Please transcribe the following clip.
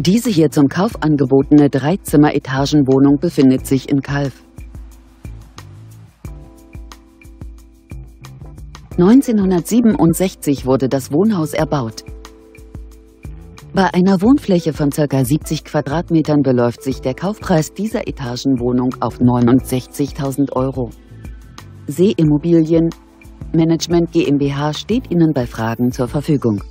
Diese hier zum Kauf angebotene Dreizimmer-Etagenwohnung befindet sich in Kalf. 1967 wurde das Wohnhaus erbaut. Bei einer Wohnfläche von ca. 70 Quadratmetern beläuft sich der Kaufpreis dieser Etagenwohnung auf 69.000 Euro. Seeimmobilien Management GmbH steht Ihnen bei Fragen zur Verfügung.